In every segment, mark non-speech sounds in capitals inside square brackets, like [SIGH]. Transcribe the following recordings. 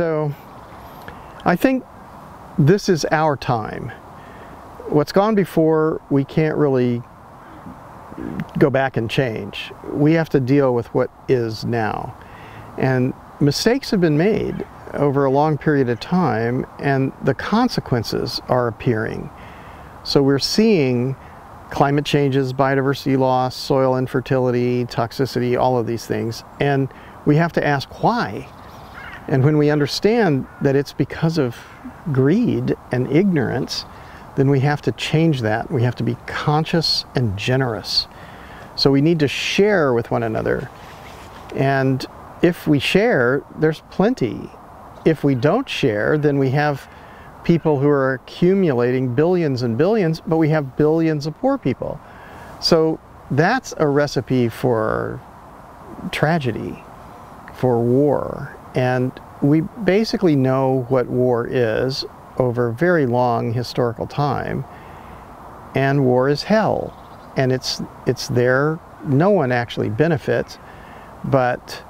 so I think this is our time. What's gone before, we can't really go back and change. We have to deal with what is now. And mistakes have been made over a long period of time, and the consequences are appearing. So we're seeing climate changes, biodiversity loss, soil infertility, toxicity, all of these things. And we have to ask why. And when we understand that it's because of greed and ignorance, then we have to change that. We have to be conscious and generous. So we need to share with one another. And if we share, there's plenty. If we don't share, then we have people who are accumulating billions and billions, but we have billions of poor people. So that's a recipe for tragedy, for war. And we basically know what war is over very long historical time. And war is hell. And it's, it's there. No one actually benefits, but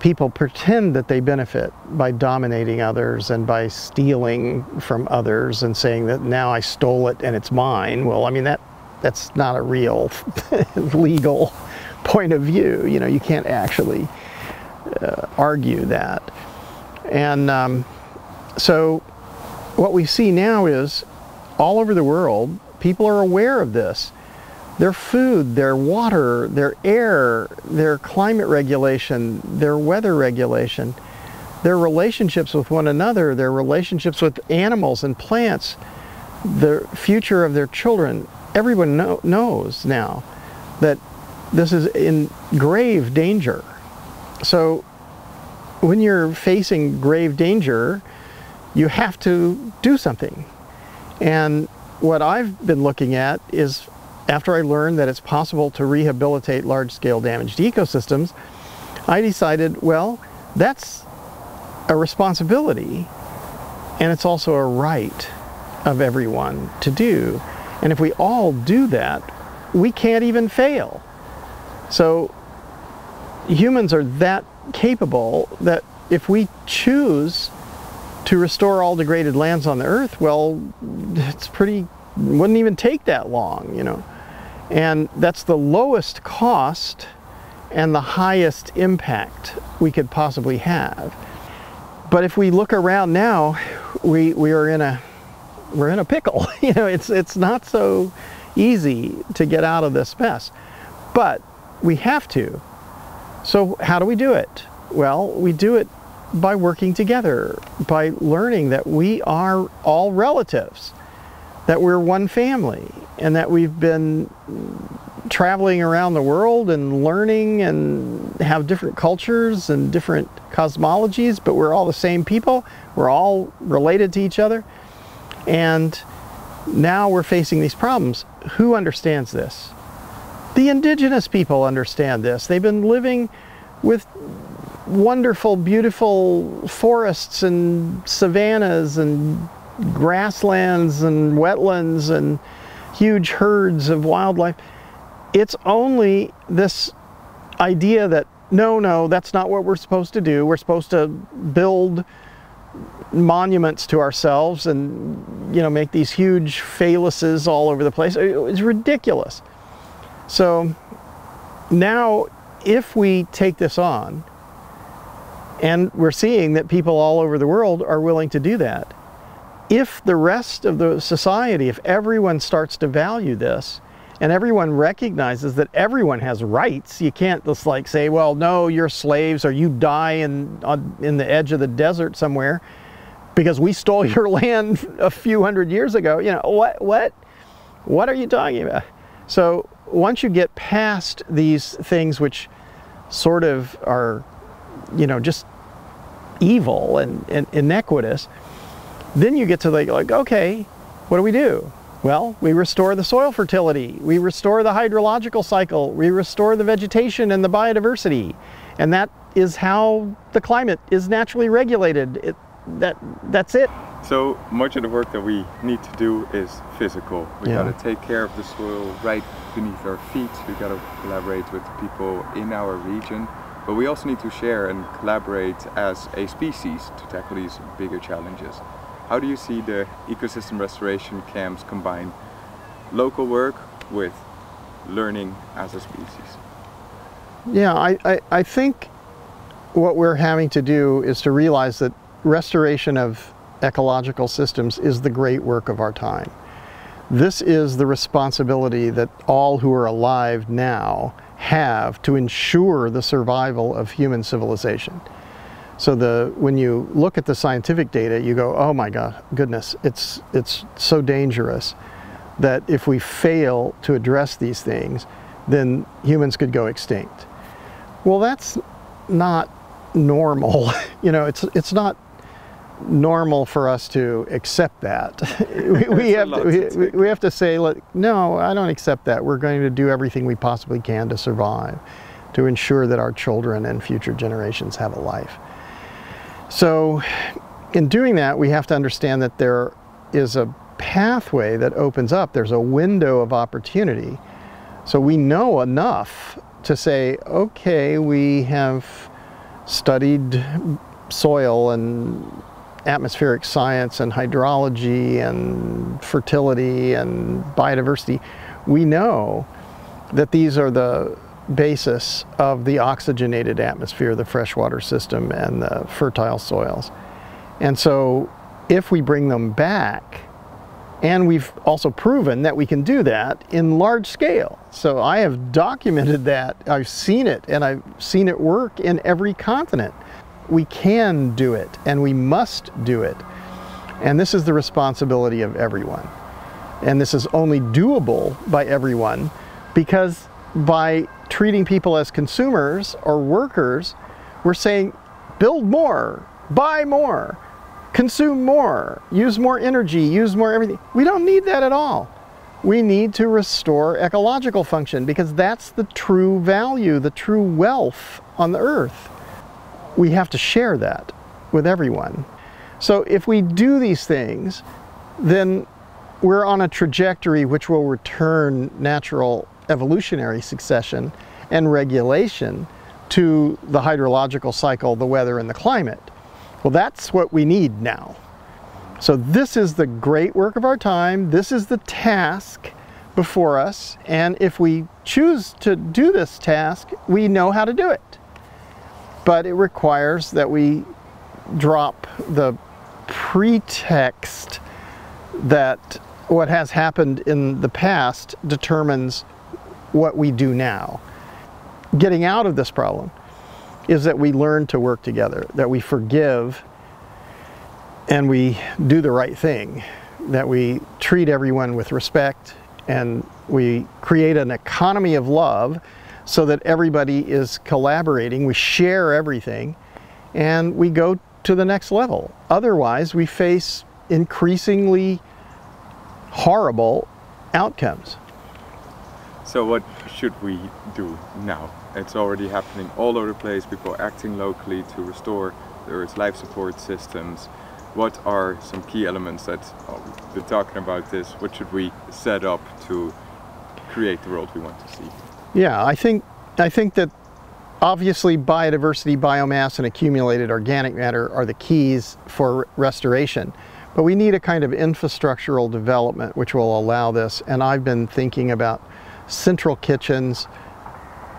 people pretend that they benefit by dominating others and by stealing from others and saying that now I stole it and it's mine. Well, I mean, that, that's not a real [LAUGHS] legal point of view. You know, you can't actually argue that. And um, so what we see now is all over the world, people are aware of this. Their food, their water, their air, their climate regulation, their weather regulation, their relationships with one another, their relationships with animals and plants, the future of their children. Everyone know, knows now that this is in grave danger. So when you're facing grave danger, you have to do something. And what I've been looking at is after I learned that it's possible to rehabilitate large-scale damaged ecosystems, I decided, well, that's a responsibility and it's also a right of everyone to do. And if we all do that, we can't even fail. So humans are that capable that if we choose to restore all degraded lands on the earth, well, it's pretty, wouldn't even take that long, you know. And that's the lowest cost and the highest impact we could possibly have. But if we look around now, we, we are in a, we're in a pickle. [LAUGHS] you know, it's, it's not so easy to get out of this mess. But we have to. So how do we do it? Well, we do it by working together, by learning that we are all relatives, that we're one family, and that we've been traveling around the world and learning and have different cultures and different cosmologies, but we're all the same people. We're all related to each other. And now we're facing these problems. Who understands this? The indigenous people understand this. They've been living with wonderful, beautiful forests and savannas and grasslands and wetlands and huge herds of wildlife. It's only this idea that no, no, that's not what we're supposed to do. We're supposed to build monuments to ourselves and you know make these huge phalluses all over the place. It's ridiculous. So now if we take this on and we're seeing that people all over the world are willing to do that. If the rest of the society, if everyone starts to value this, and everyone recognizes that everyone has rights, you can't just like say, well, no, you're slaves or you die in, on, in the edge of the desert somewhere because we stole [LAUGHS] your land a few hundred years ago. You know, what, what, what are you talking about? So once you get past these things which sort of are you know, just evil and, and iniquitous, then you get to like, like, okay, what do we do? Well, we restore the soil fertility, we restore the hydrological cycle, we restore the vegetation and the biodiversity. And that is how the climate is naturally regulated. It, that, that's it. So much of the work that we need to do is physical. We yeah. got to take care of the soil right beneath our feet. We got to collaborate with people in our region but we also need to share and collaborate as a species to tackle these bigger challenges. How do you see the ecosystem restoration camps combine local work with learning as a species? Yeah, I, I, I think what we're having to do is to realize that restoration of ecological systems is the great work of our time. This is the responsibility that all who are alive now have to ensure the survival of human civilization. So the when you look at the scientific data, you go, "Oh my God, goodness, it's it's so dangerous that if we fail to address these things, then humans could go extinct." Well, that's not normal. [LAUGHS] you know, it's it's not normal for us to accept that. [LAUGHS] [LAUGHS] we, we have to, we, we, have to say, like, no, I don't accept that. We're going to do everything we possibly can to survive, to ensure that our children and future generations have a life. So, in doing that, we have to understand that there is a pathway that opens up. There's a window of opportunity. So we know enough to say, okay, we have studied soil and atmospheric science and hydrology and fertility and biodiversity, we know that these are the basis of the oxygenated atmosphere, the freshwater system, and the fertile soils. And so if we bring them back, and we've also proven that we can do that in large scale. So I have documented that, I've seen it, and I've seen it work in every continent we can do it and we must do it. And this is the responsibility of everyone. And this is only doable by everyone because by treating people as consumers or workers, we're saying build more, buy more, consume more, use more energy, use more everything. We don't need that at all. We need to restore ecological function because that's the true value, the true wealth on the earth we have to share that with everyone. So if we do these things, then we're on a trajectory which will return natural evolutionary succession and regulation to the hydrological cycle, the weather, and the climate. Well, that's what we need now. So this is the great work of our time. This is the task before us. And if we choose to do this task, we know how to do it but it requires that we drop the pretext that what has happened in the past determines what we do now. Getting out of this problem is that we learn to work together, that we forgive and we do the right thing, that we treat everyone with respect and we create an economy of love so that everybody is collaborating, we share everything, and we go to the next level. Otherwise, we face increasingly horrible outcomes. So what should we do now? It's already happening all over the place, people acting locally to restore the Earth's life support systems. What are some key elements that, oh, we've been talking about this, what should we set up to create the world we want to see? Yeah, I think, I think that obviously biodiversity, biomass, and accumulated organic matter are the keys for restoration. But we need a kind of infrastructural development which will allow this. And I've been thinking about central kitchens,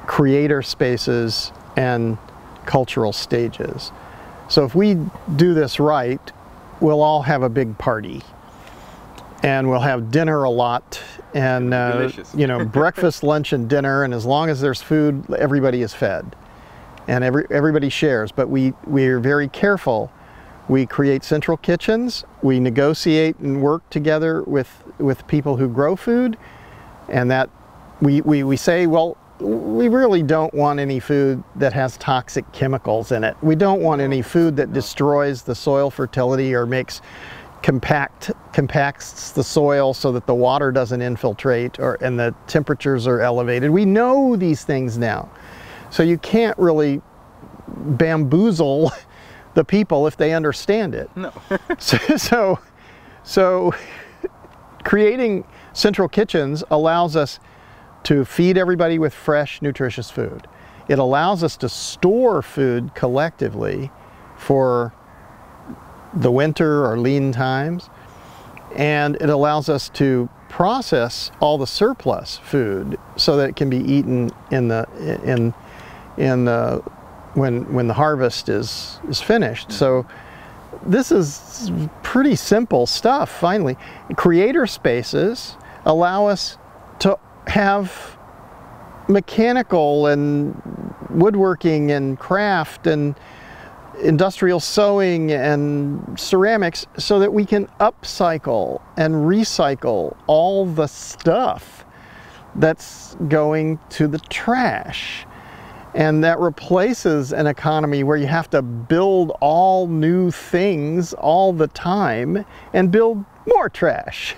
creator spaces, and cultural stages. So if we do this right, we'll all have a big party and we'll have dinner a lot and uh, you know [LAUGHS] breakfast lunch and dinner and as long as there's food everybody is fed. And every everybody shares. But we we're very careful. We create central kitchens. We negotiate and work together with with people who grow food. And that we we, we say well we really don't want any food that has toxic chemicals in it. We don't want any food that destroys the soil fertility or makes compact compacts the soil so that the water doesn't infiltrate or and the temperatures are elevated. We know these things now. So you can't really bamboozle [LAUGHS] the people if they understand it. No. [LAUGHS] so, so so creating central kitchens allows us to feed everybody with fresh nutritious food. It allows us to store food collectively for the winter or lean times. And it allows us to process all the surplus food so that it can be eaten in the in in the when when the harvest is is finished. So this is pretty simple stuff finally. Creator spaces allow us to have mechanical and woodworking and craft and industrial sewing and ceramics so that we can upcycle and recycle all the stuff that's going to the trash. And that replaces an economy where you have to build all new things all the time and build more trash.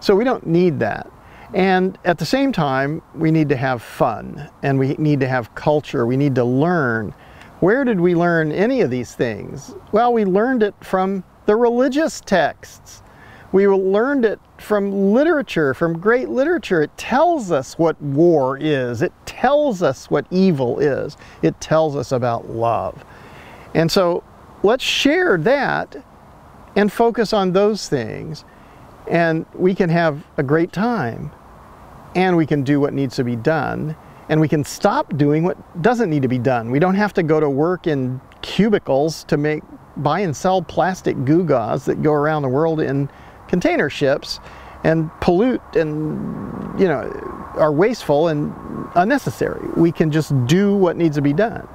So we don't need that. And at the same time, we need to have fun and we need to have culture. We need to learn. Where did we learn any of these things? Well, we learned it from the religious texts. We learned it from literature, from great literature. It tells us what war is. It tells us what evil is. It tells us about love. And so let's share that and focus on those things and we can have a great time and we can do what needs to be done and we can stop doing what doesn't need to be done. We don't have to go to work in cubicles to make buy and sell plastic gewgaws that go around the world in container ships and pollute and you know are wasteful and unnecessary. We can just do what needs to be done.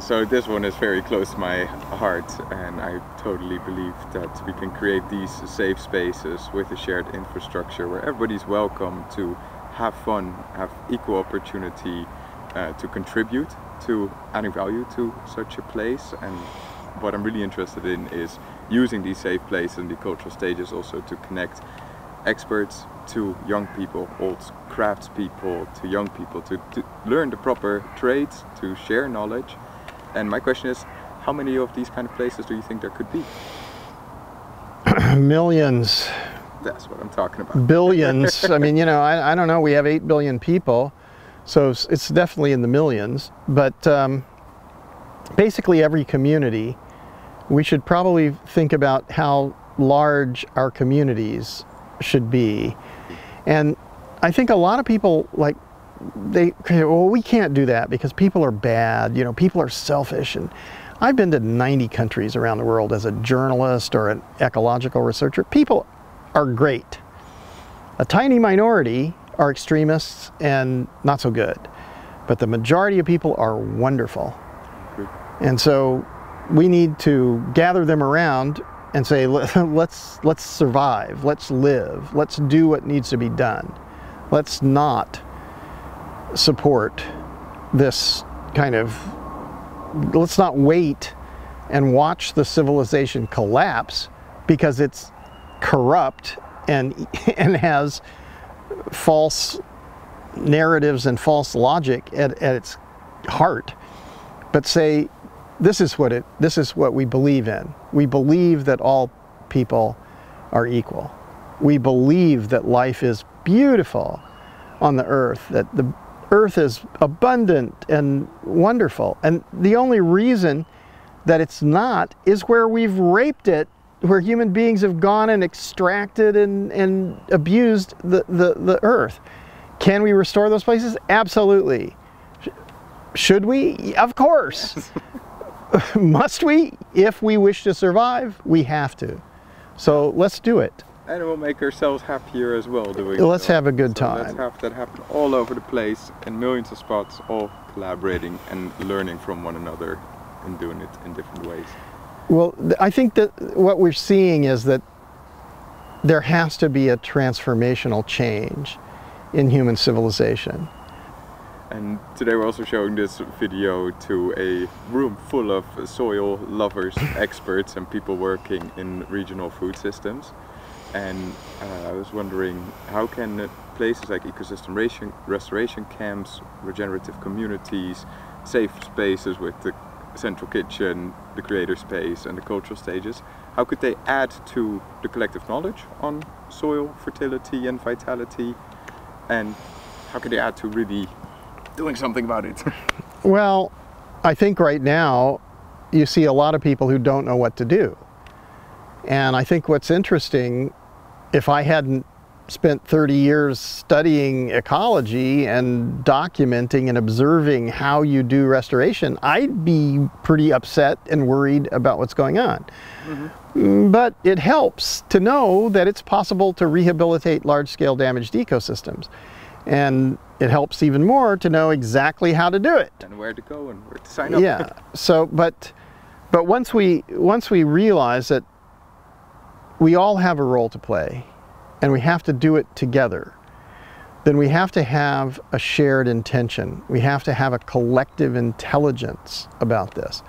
So this one is very close to my heart and I totally believe that we can create these safe spaces with a shared infrastructure where everybody's welcome to have fun, have equal opportunity uh, to contribute to adding value to such a place and what I'm really interested in is using these safe places and the cultural stages also to connect experts to young people, old craftspeople to young people, to, to learn the proper trades, to share knowledge and my question is, how many of these kind of places do you think there could be? [CLEARS THROAT] Millions. That's what I'm talking about. Billions. [LAUGHS] I mean, you know, I, I don't know. We have 8 billion people, so it's, it's definitely in the millions. But um, basically, every community, we should probably think about how large our communities should be. And I think a lot of people like they well we can't do that because people are bad you know people are selfish and I've been to 90 countries around the world as a journalist or an ecological researcher people are great. A tiny minority are extremists and not so good but the majority of people are wonderful. And so we need to gather them around and say [LAUGHS] let's let's survive. Let's live. Let's do what needs to be done. Let's not support this kind of, let's not wait and watch the civilization collapse because it's corrupt and, [LAUGHS] and has false narratives and false logic at, at its heart. But say, this is what it, this is what we believe in. We believe that all people are equal. We believe that life is beautiful on the earth, that the earth is abundant and wonderful. And the only reason that it's not is where we've raped it, where human beings have gone and extracted and, and abused the, the, the earth. Can we restore those places? Absolutely. Should we? Of course. [LAUGHS] Must we? If we wish to survive, we have to. So let's do it and it will make ourselves happier as well doing Let's so. have a good so time. Let's have that happen all over the place in millions of spots, all collaborating and learning from one another and doing it in different ways. Well, I think that what we're seeing is that there has to be a transformational change in human civilization. And today we're also showing this video to a room full of soil lovers, [LAUGHS] experts and people working in regional food systems and uh, I was wondering how can places like ecosystem restoration, restoration camps, regenerative communities, safe spaces with the central kitchen, the creator space and the cultural stages, how could they add to the collective knowledge on soil fertility and vitality and how could they add to really doing something about it? [LAUGHS] Well, I think right now you see a lot of people who don't know what to do. And I think what's interesting, if I hadn't spent 30 years studying ecology and documenting and observing how you do restoration, I'd be pretty upset and worried about what's going on. Mm-hmm. But it helps to know that it's possible to rehabilitate large scale damaged ecosystems. And it helps even more to know exactly how to do it. And where to go and where to sign up. Yeah. [LAUGHS] So, but, but once we once we realize that we all have a role to play, and we have to do it together, then we have to have a shared intention. We have to have a collective intelligence about this.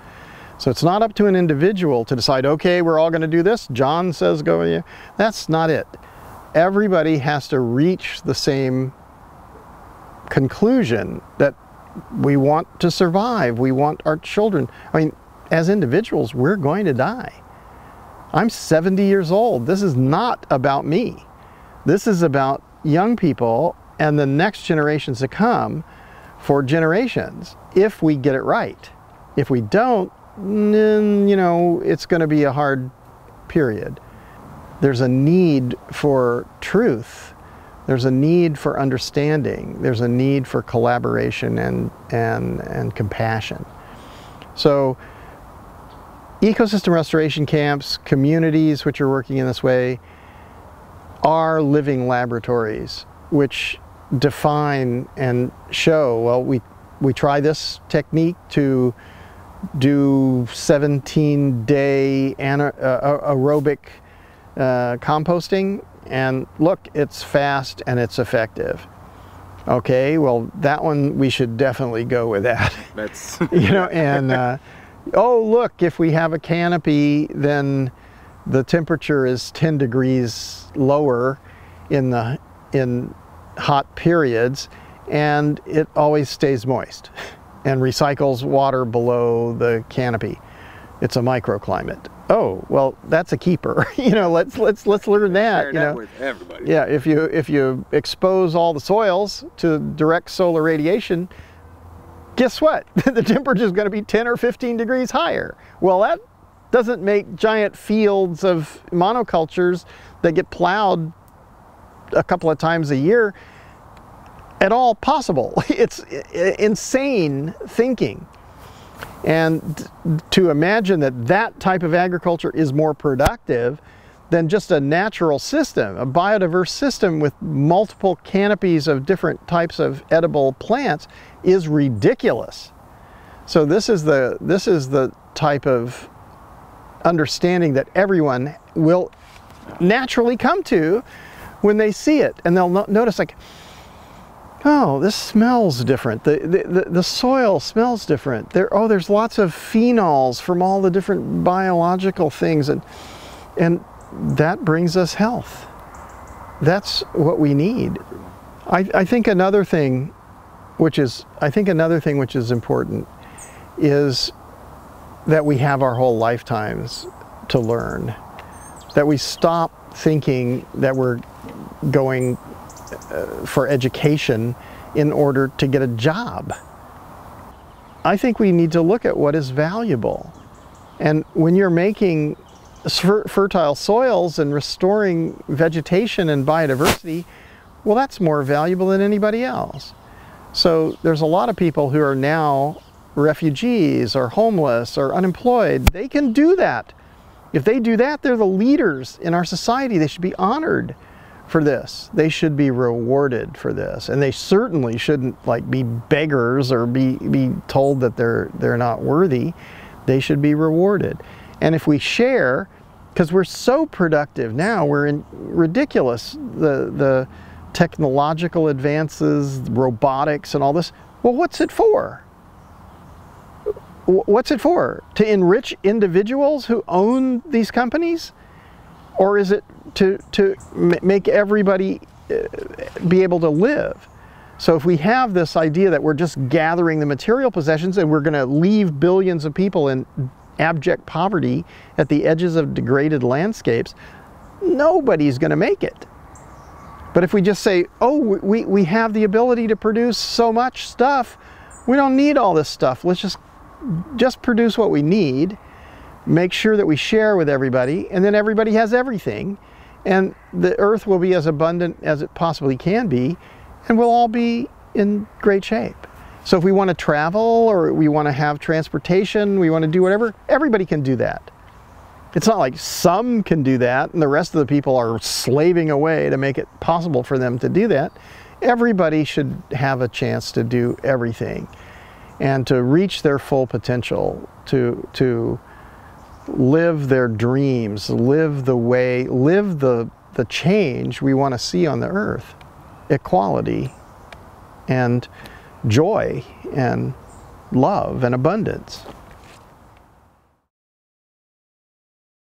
So it's not up to an individual to decide, okay, we're all going to do this. John says go here. That's not it. Everybody has to reach the same conclusion that we want to survive. We want our children. I mean, as individuals, we're going to die. I'm 70 years old. This is not about me. This is about young people and the next generations to come for generations if we get it right. If we don't, then, you know, it's going to be a hard period. There's a need for truth. There's a need for understanding. There's a need for collaboration and, and, and compassion. So ecosystem restoration camps, communities which are working in this way, are living laboratories which define and show, well, we, we try this technique to do 17 day ana- uh, aerobic uh, composting and look, it's fast and it's effective. Okay, well, that one we should definitely go with that. That's [LAUGHS] you know, and uh, oh, look, if we have a canopy, then the temperature is 10 degrees lower in the in hot periods and it always stays moist [LAUGHS] and recycles water below the canopy. It's a microclimate. Oh well that's a keeper. [LAUGHS] You know let's let's let's learn that you know. yeah if you if you expose all the soils to direct solar radiation guess what? [LAUGHS] The temperature is going to be 10 or 15 degrees higher. Well that doesn't make giant fields of monocultures that get plowed a couple of times a year at all possible. [LAUGHS] It's insane thinking. And to imagine that that type of agriculture is more productive than just a natural system, a biodiverse system with multiple canopies of different types of edible plants is ridiculous. So this is the this is the type of understanding that everyone will naturally come to when they see it. And they'll no- notice like oh this smells different. The, the, the, the soil smells different. There oh there's lots of phenols from all the different biological things. And and that brings us health. That's what we need. I, I think another thing which is i think another thing which is important is that we have our whole lifetimes to learn that we stop thinking that we're going uh, for education in order to get a job. I think we need to look at what is valuable. And when you're making fer- fertile soils and restoring vegetation and biodiversity, well, that's more valuable than anybody else. So there's a lot of people who are now refugees or homeless or unemployed. They can do that. If they do that, they're the leaders in our society. They should be honored for this. They should be rewarded for this. And they certainly shouldn't like be beggars or be, be told that they're they're not worthy. They should be rewarded. And if we share, because we're so productive now, we're in ridiculous the the technological advances, robotics and all this. Well, what's it for? Wh- What's it for? To enrich individuals who own these companies? or is it to to make everybody uh, be able to live? So if we have this idea that we're just gathering the material possessions and we're going to leave billions of people in abject poverty at the edges of degraded landscapes, nobody's going to make it. But if we just say, oh, we, we have the ability to produce so much stuff, We don't need all this stuff. Let's just just produce what we need, make sure that we share with everybody, and then everybody has everything. And the earth will be as abundant as it possibly can be, and we'll all be in great shape. So if we want to travel or we want to have transportation, we want to do whatever, everybody can do that. It's not like some can do that and the rest of the people are slaving away to make it possible for them to do that. Everybody should have a chance to do everything and to reach their full potential, to, to live their dreams, live the way, live the, the change we want to see on the earth. Equality and joy and love and abundance.